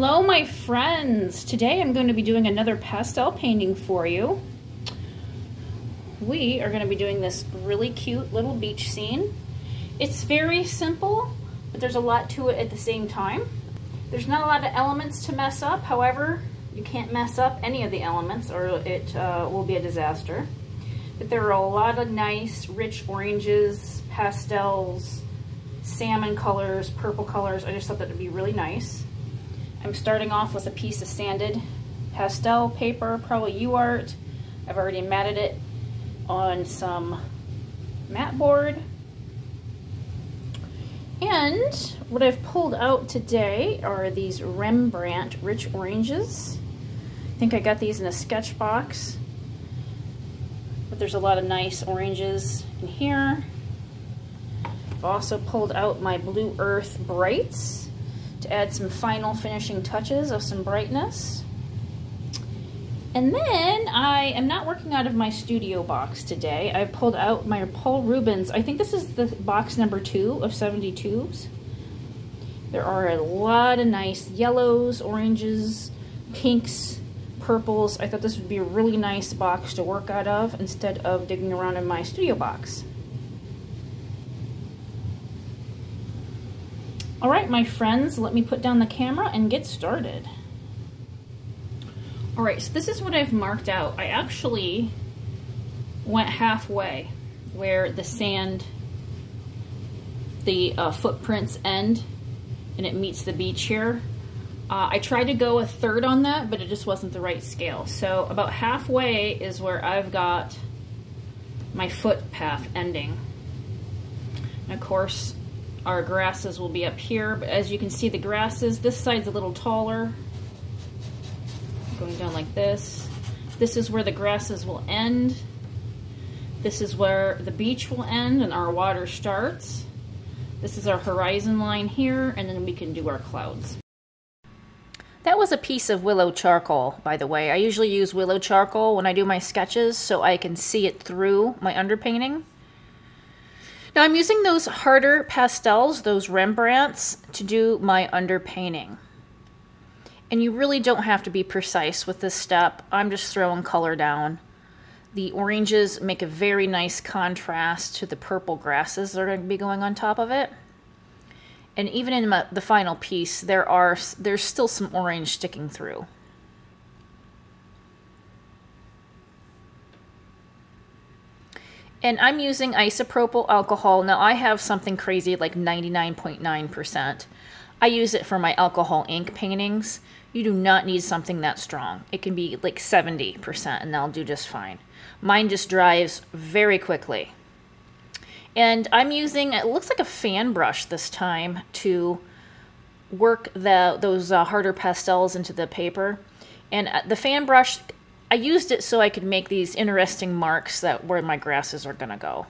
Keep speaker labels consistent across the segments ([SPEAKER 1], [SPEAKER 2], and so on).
[SPEAKER 1] Hello, my friends. Today I'm going to be doing another pastel painting for you. We are going to be doing this really cute little beach scene. It's very simple, but there's a lot to it at the same time. There's not a lot of elements to mess up. However, you can't mess up any of the elements or it uh, will be a disaster. But there are a lot of nice, rich oranges, pastels, salmon colors, purple colors. I just thought that would be really nice. I'm starting off with a piece of sanded pastel paper, probably UART. I've already matted it on some mat board. And what I've pulled out today are these Rembrandt Rich Oranges. I think I got these in a sketch box. But there's a lot of nice oranges in here. I've also pulled out my Blue Earth Brights to add some final finishing touches of some brightness. And then I am not working out of my studio box today. I pulled out my Paul Rubens. I think this is the box number two of 70 tubes. There are a lot of nice yellows, oranges, pinks, purples. I thought this would be a really nice box to work out of instead of digging around in my studio box. All right, my friends, let me put down the camera and get started. All right, so this is what I've marked out. I actually went halfway where the sand, the uh, footprints end and it meets the beach here. Uh, I tried to go a third on that, but it just wasn't the right scale. So about halfway is where I've got my footpath ending. And of course, our grasses will be up here, but as you can see the grasses, this side's a little taller, going down like this. This is where the grasses will end. This is where the beach will end and our water starts. This is our horizon line here, and then we can do our clouds. That was a piece of willow charcoal, by the way. I usually use willow charcoal when I do my sketches so I can see it through my underpainting. Now I'm using those harder pastels, those Rembrandts, to do my underpainting. And you really don't have to be precise with this step. I'm just throwing color down. The oranges make a very nice contrast to the purple grasses that are going to be going on top of it. And even in the final piece, there are there's still some orange sticking through. And I'm using isopropyl alcohol. Now I have something crazy like 99.9%. I use it for my alcohol ink paintings. You do not need something that strong. It can be like 70% and that'll do just fine. Mine just dries very quickly. And I'm using, it looks like a fan brush this time to work the those uh, harder pastels into the paper. And uh, the fan brush I used it so I could make these interesting marks that where my grasses are going to go.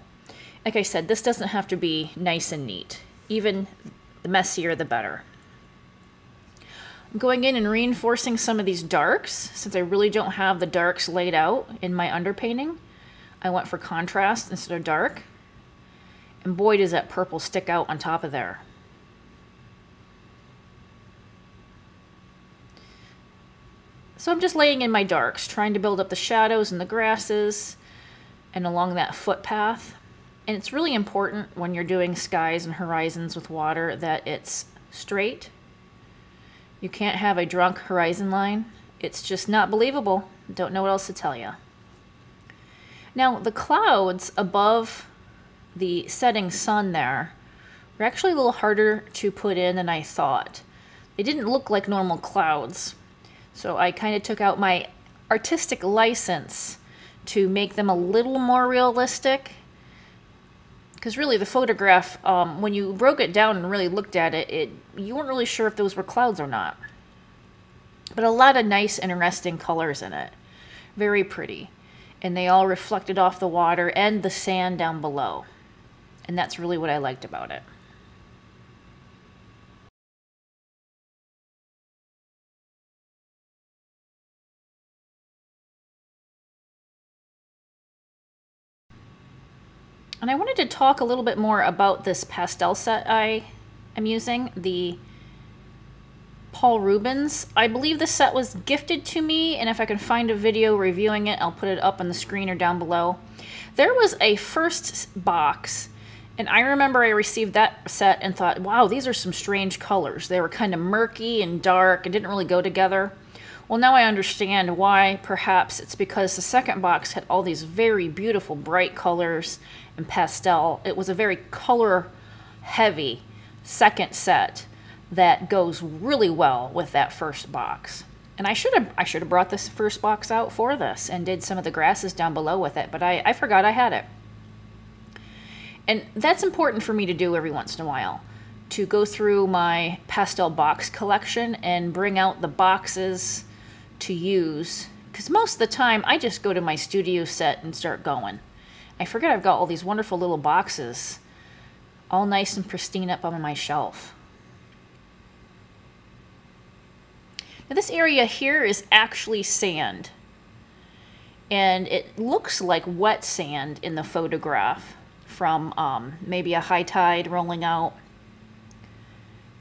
[SPEAKER 1] Like I said, this doesn't have to be nice and neat. Even the messier, the better. I'm going in and reinforcing some of these darks since I really don't have the darks laid out in my underpainting. I went for contrast instead of dark. And boy, does that purple stick out on top of there. So I'm just laying in my darks, trying to build up the shadows and the grasses and along that footpath. And it's really important when you're doing skies and horizons with water that it's straight. You can't have a drunk horizon line. It's just not believable. Don't know what else to tell you. Now, the clouds above the setting sun there were actually a little harder to put in than I thought. They didn't look like normal clouds. So I kind of took out my artistic license to make them a little more realistic. Because really, the photograph, um, when you broke it down and really looked at it, it you weren't really sure if those were clouds or not. But a lot of nice, interesting colors in it. Very pretty. And they all reflected off the water and the sand down below. And that's really what I liked about it. And I wanted to talk a little bit more about this pastel set I am using, the Paul Rubens. I believe the set was gifted to me, and if I can find a video reviewing it, I'll put it up on the screen or down below. There was a first box, and I remember I received that set and thought, wow, these are some strange colors. They were kind of murky and dark and didn't really go together. Well, now I understand why. Perhaps it's because the second box had all these very beautiful bright colors and pastel. It was a very color heavy second set that goes really well with that first box. And I should have I should have brought this first box out for this and did some of the grasses down below with it, but I, I forgot I had it. And that's important for me to do every once in a while. To go through my pastel box collection and bring out the boxes to use. Because most of the time I just go to my studio set and start going. I forget I've got all these wonderful little boxes all nice and pristine up on my shelf. Now this area here is actually sand. And it looks like wet sand in the photograph from um, maybe a high tide rolling out.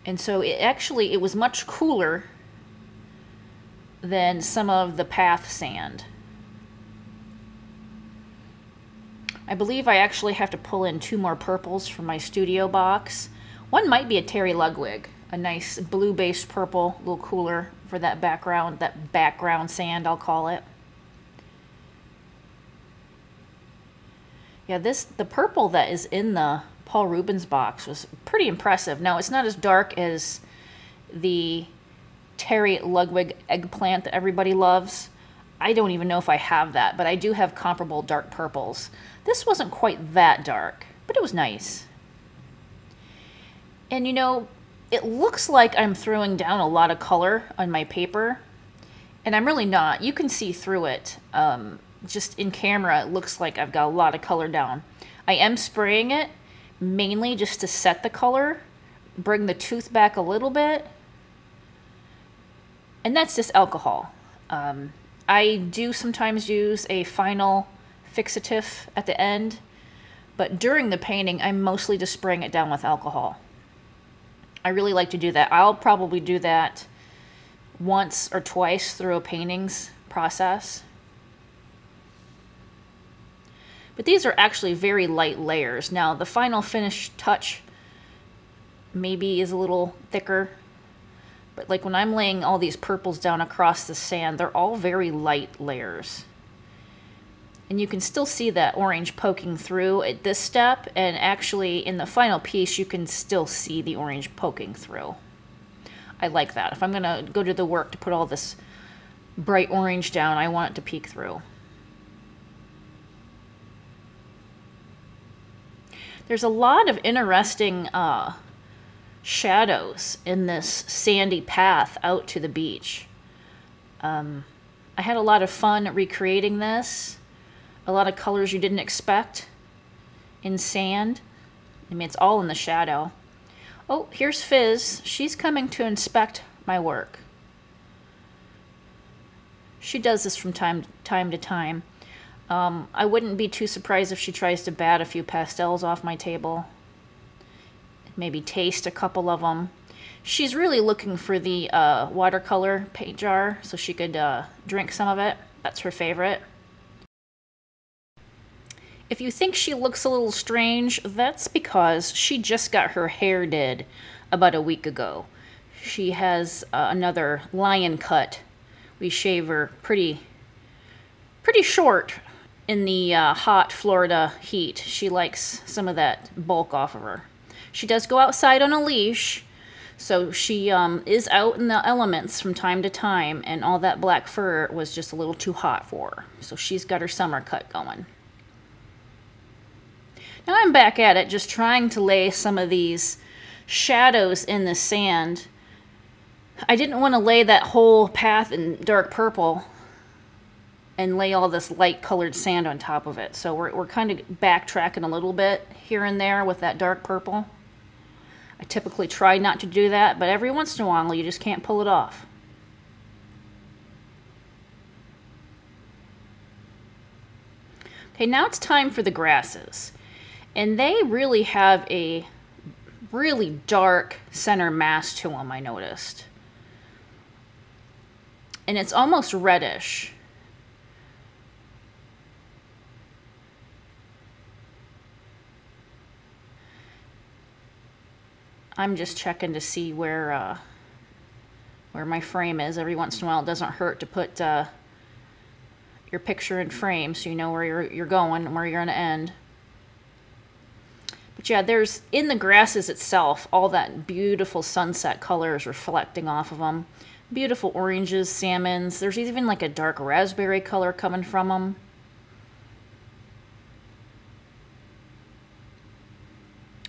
[SPEAKER 1] And so it actually, it was much cooler than some of the path sand. I believe I actually have to pull in two more purples from my studio box. One might be a Terry Ludwig, a nice blue-based purple, a little cooler for that background, that background sand, I'll call it. Yeah, this the purple that is in the Paul Rubens box was pretty impressive. Now, it's not as dark as the Terry Ludwig eggplant that everybody loves. I don't even know if I have that, but I do have comparable dark purples. This wasn't quite that dark, but it was nice. And you know, it looks like I'm throwing down a lot of color on my paper, and I'm really not. You can see through it. Um, just in camera, it looks like I've got a lot of color down. I am spraying it mainly just to set the color, bring the tooth back a little bit, and that's just alcohol. Um, I do sometimes use a final fixative at the end, but during the painting, I'm mostly just spraying it down with alcohol. I really like to do that. I'll probably do that once or twice through a paintings process. But these are actually very light layers. Now, the final finish touch maybe is a little thicker. But like when I'm laying all these purples down across the sand, they're all very light layers. And you can still see that orange poking through at this step, and actually in the final piece, you can still see the orange poking through. I like that. If I'm gonna go to the work to put all this bright orange down, I want it to peek through. There's a lot of interesting uh, shadows in this sandy path out to the beach. Um, I had a lot of fun recreating this a lot of colors you didn't expect in sand. I mean, it's all in the shadow. Oh, here's Fizz. She's coming to inspect my work. She does this from time, time to time. Um, I wouldn't be too surprised if she tries to bat a few pastels off my table. Maybe taste a couple of them. She's really looking for the uh, watercolor paint jar so she could uh, drink some of it. That's her favorite. If you think she looks a little strange, that's because she just got her hair did about a week ago. She has uh, another lion cut. We shave her pretty, pretty short in the uh, hot Florida heat. She likes some of that bulk off of her. She does go outside on a leash, so she um, is out in the elements from time to time, and all that black fur was just a little too hot for her. So she's got her summer cut going. Now I'm back at it, just trying to lay some of these shadows in the sand. I didn't want to lay that whole path in dark purple and lay all this light colored sand on top of it. So we're, we're kind of backtracking a little bit here and there with that dark purple. I typically try not to do that, but every once in a while you just can't pull it off. Okay, now it's time for the grasses. And they really have a really dark center mass to them, I noticed. and it's almost reddish. I'm just checking to see where uh, where my frame is. Every once in a while, it doesn't hurt to put uh, your picture in frame so you know where you're, you're going and where you're going to end. But yeah, there's in the grasses itself, all that beautiful sunset colors reflecting off of them. Beautiful oranges, salmons. There's even like a dark raspberry color coming from them.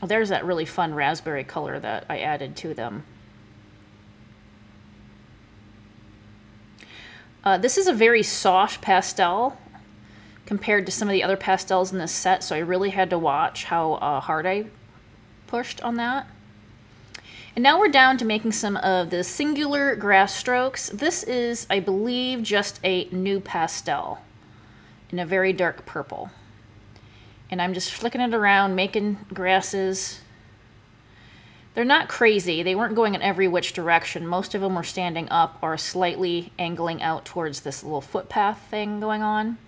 [SPEAKER 1] There's that really fun raspberry color that I added to them. Uh, this is a very soft pastel compared to some of the other pastels in this set, so I really had to watch how uh, hard I pushed on that. And now we're down to making some of the singular grass strokes. This is, I believe, just a NuPastel in a very dark purple and I'm just flicking it around, making grasses. They're not crazy. They weren't going in every which direction. Most of them were standing up or slightly angling out towards this little footpath thing going on.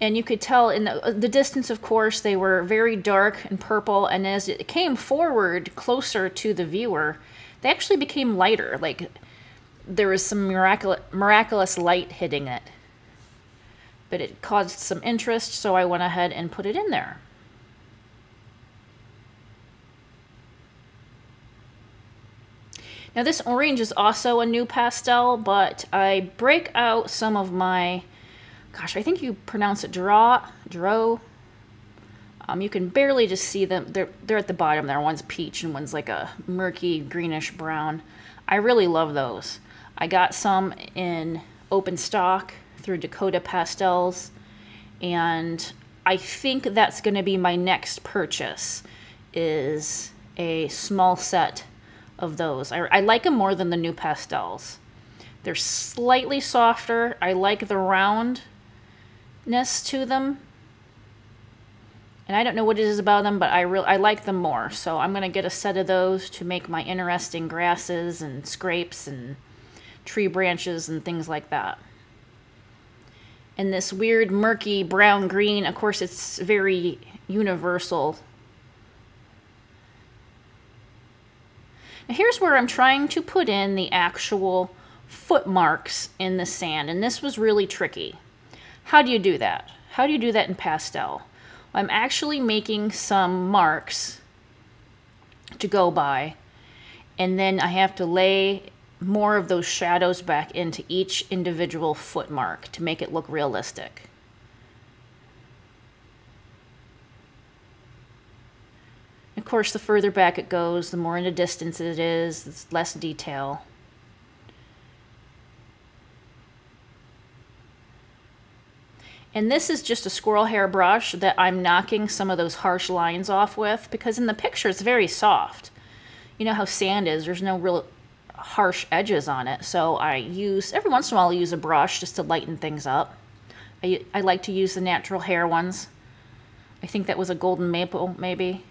[SPEAKER 1] And you could tell in the, uh, the distance, of course, they were very dark and purple. And as it came forward closer to the viewer, they actually became lighter. Like there was some miraculous, miraculous light hitting it but it caused some interest, so I went ahead and put it in there. Now this orange is also a NuPastel, but I break out some of my, gosh, I think you pronounce it draw, draw. Um, you can barely just see them. They're, they're at the bottom there. One's peach and one's like a murky greenish brown. I really love those. I got some in open stock through Dakota Pastels. And I think that's going to be my next purchase is a small set of those. I, I like them more than the NuPastels. They're slightly softer. I like the roundness to them. And I don't know what it is about them, but I really I like them more. So I'm going to get a set of those to make my interesting grasses and scrapes and tree branches and things like that and this weird murky brown green. Of course, it's very universal. Now here's where I'm trying to put in the actual footmarks in the sand, and this was really tricky. How do you do that? How do you do that in pastel? I'm actually making some marks to go by, and then I have to lay more of those shadows back into each individual footmark to make it look realistic. Of course, the further back it goes, the more in the distance it is, it's less detail. And this is just a squirrel hair brush that I'm knocking some of those harsh lines off with because in the picture it's very soft. You know how sand is, there's no real harsh edges on it. So I use, every once in a while, I use a brush just to lighten things up. I, I like to use the natural hair ones. I think that was a golden maple, maybe.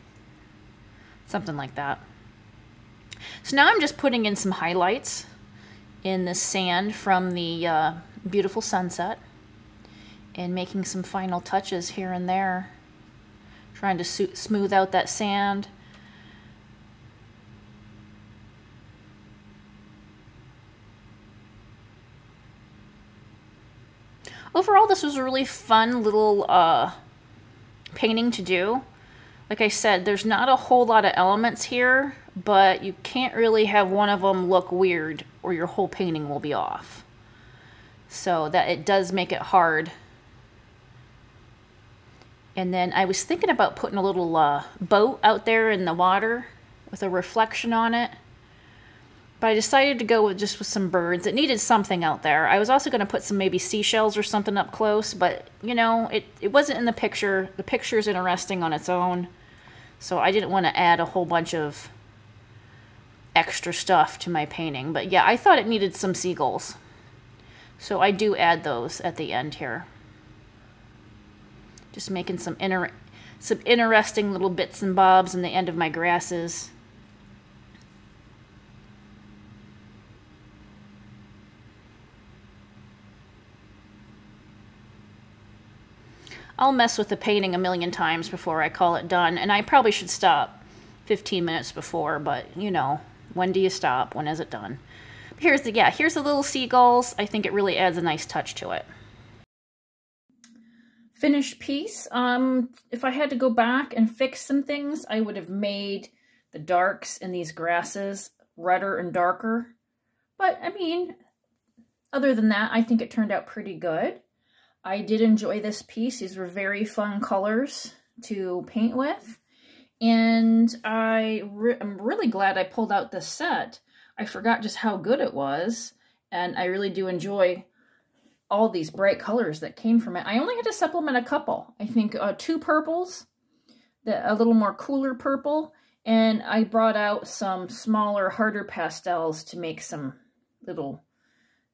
[SPEAKER 1] Something like that. So now I'm just putting in some highlights in the sand from the uh, beautiful sunset and making some final touches here and there. Trying to smooth out that sand overall, this was a really fun little uh, painting to do. Like I said, there's not a whole lot of elements here, but you can't really have one of them look weird or your whole painting will be off. So that it does make it hard. And then I was thinking about putting a little uh, boat out there in the water with a reflection on it. But I decided to go with just with some birds. It needed something out there. I was also going to put some maybe seashells or something up close, but you know, it, it wasn't in the picture. The picture's interesting on its own. So I didn't want to add a whole bunch of extra stuff to my painting. But yeah, I thought it needed some seagulls. So I do add those at the end here. Just making some inter some interesting little bits and bobs in the end of my grasses. I'll mess with the painting a million times before I call it done, and I probably should stop 15 minutes before, but you know, when do you stop? When is it done? Here's the, yeah, here's the little seagulls. I think it really adds a nice touch to it. Finished piece. Um, if I had to go back and fix some things, I would have made the darks in these grasses redder and darker. But, I mean, other than that, I think it turned out pretty good. I did enjoy this piece. These were very fun colors to paint with. And I re I'm really glad I pulled out this set. I forgot just how good it was. And I really do enjoy all these bright colors that came from it. I only had to supplement a couple. I think uh, two purples, the, a little more cooler purple, and I brought out some smaller, harder pastels to make some little,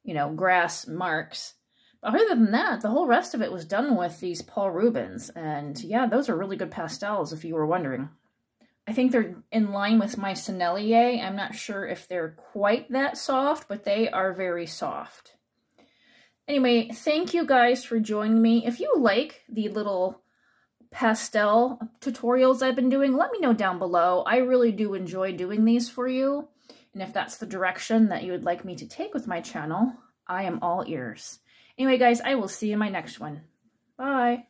[SPEAKER 1] you know, grass marks. Other than that, the whole rest of it was done with these Paul Rubens. And yeah, those are really good pastels, if you were wondering. I think they're in line with my Sennelier. I'm not sure if they're quite that soft, but they are very soft. Anyway, thank you guys for joining me. If you like the little pastel tutorials I've been doing, let me know down below. I really do enjoy doing these for you. And if that's the direction that you would like me to take with my channel, I am all ears. Anyway, guys, I will see you in my next one. Bye.